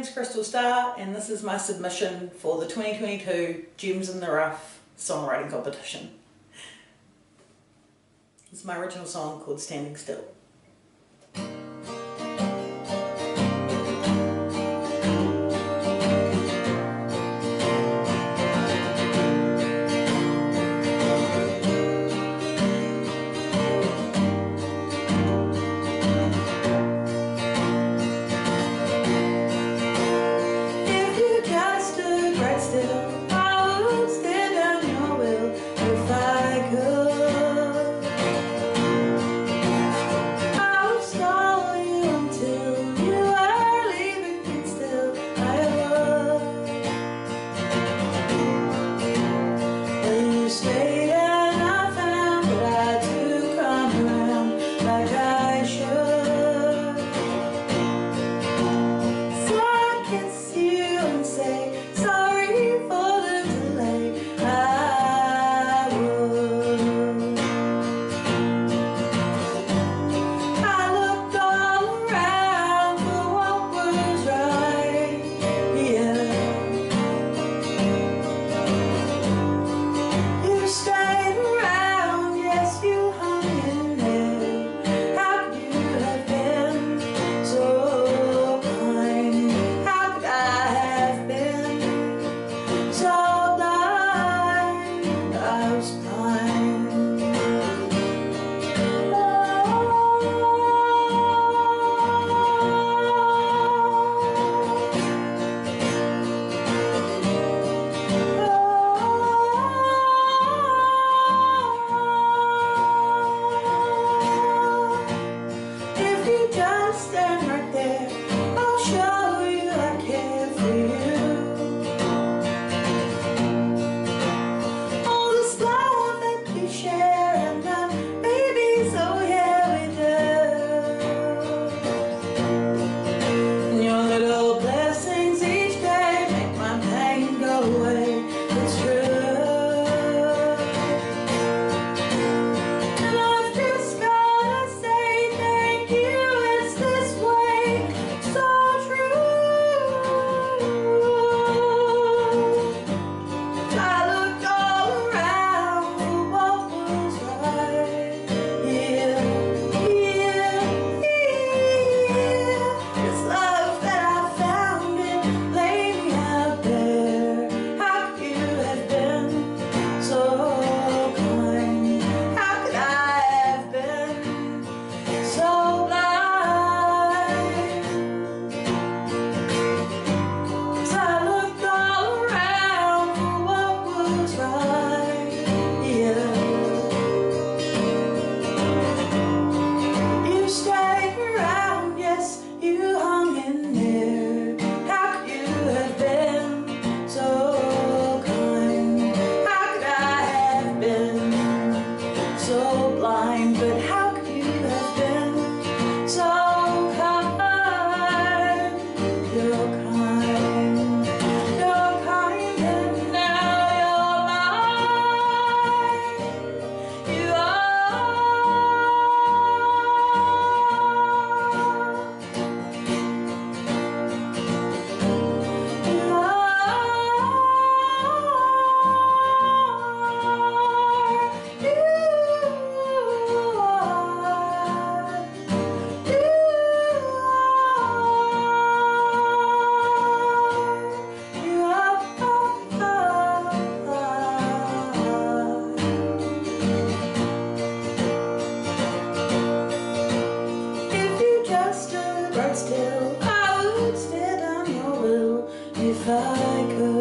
name's Crystal Starr and this is my submission for the 2022 Gems in the Rough songwriting competition. It's my original song called Standing Still. still, I would stay down your will if I could.